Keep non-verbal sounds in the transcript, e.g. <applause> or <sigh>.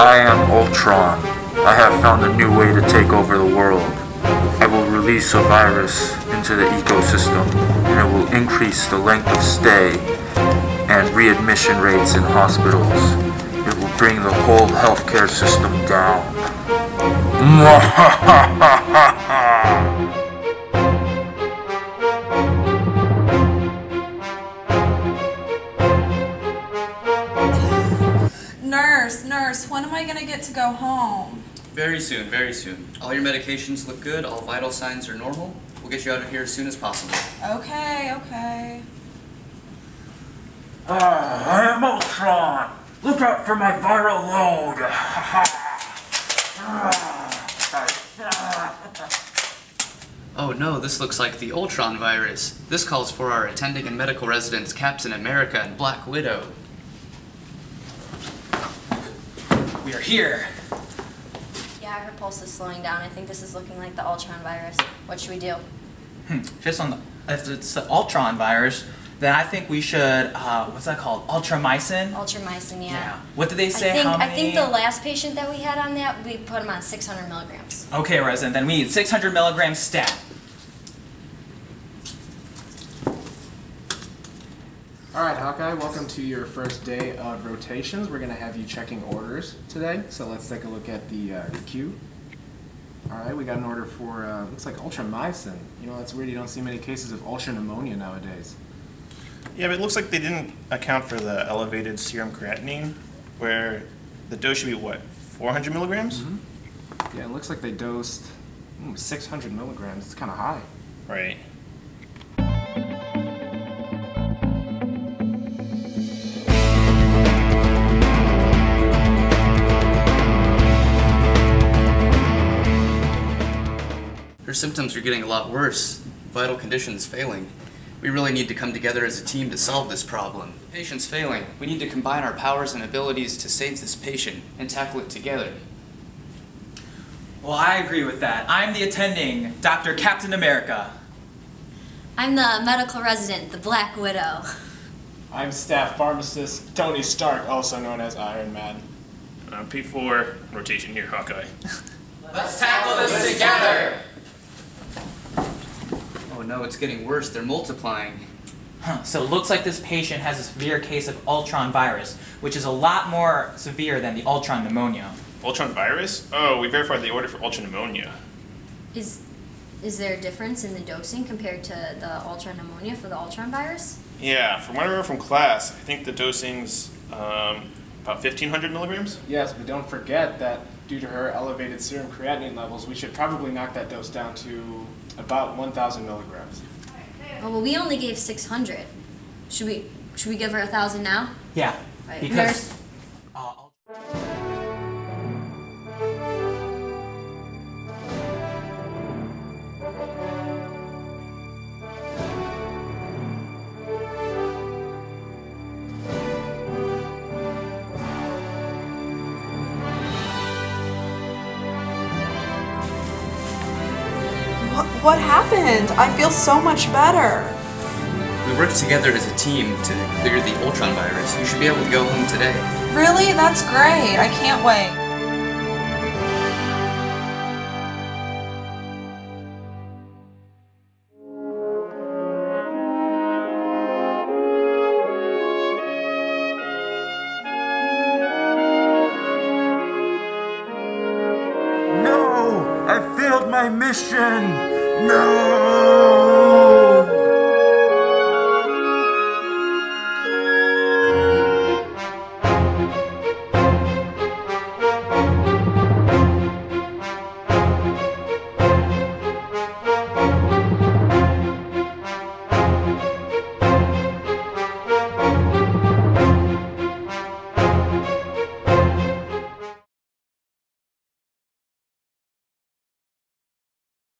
I am Ultron. I have found a new way to take over the world. I will release a virus into the ecosystem, and it will increase the length of stay and readmission rates in hospitals. It will bring the whole healthcare system down. <laughs> nurse, when am I gonna get to go home? Very soon, very soon. All your medications look good, all vital signs are normal. We'll get you out of here as soon as possible. Okay, okay. Ah, I am Ultron. Look out for my viral load. <laughs> Oh no, this looks like the Ultron virus. This calls for our attending and medical residents Captain America and Black Widow. We are here. Yeah, her pulse is slowing down. I think this is looking like the Ultron virus. What should we do? Hmm, Just on the, if it's the Ultron virus, then I think we should, uh, what's that called? Ultramycin? Ultramycin, yeah. What did they say? I think How I think the last patient that we had on that, we put him on 600 milligrams. Okay, resident, then we need 600 milligrams stat. All right, Hawkeye, welcome to your first day of rotations. We're going to have you checking orders today. So let's take a look at the, uh, queue. All right, we got an order for, uh, looks like ultramycin. You know, that's weird. You don't see many cases of ultra pneumonia nowadays. Yeah, but it looks like they didn't account for the elevated serum creatinine, where the dose should be what, 400 milligrams? Yeah, it looks like they dosed mm, 600 milligrams. It's kind of high. Right. Her symptoms are getting a lot worse, vital conditions failing. We really need to come together as a team to solve this problem. Patient's failing. We need to combine our powers and abilities to save this patient and tackle it together. Well, I agree with that. I'm the attending, Dr. Captain America. I'm the medical resident, the Black Widow. I'm staff pharmacist Tony Stark, also known as Iron Man. Uh, P4, rotation here, Hawkeye. Let's tackle this together! Oh no, it's getting worse. They're multiplying. Huh, so it looks like this patient has a severe case of Ultron virus, which is a lot more severe than the Ultron pneumonia. Ultron virus? Oh, we verified the order for ultra pneumonia. Is is there a difference in the dosing compared to the Ultron pneumonia for the Ultron virus? Yeah, from what I remember from class, I think the dosing's um, about 1500 milligrams. Yes, but don't forget that due to her elevated serum creatinine levels, we should probably knock that dose down to about 1,000 milligrams. Oh, well, we only gave 600. Should we should we give her a thousand now? Yeah, Right. because... Nurse. What, what happened? I feel so much better. We worked together as a team to clear the Ultron virus. You should be able to go home today. Really? That's great. I can't wait. No! I failed my mission! No!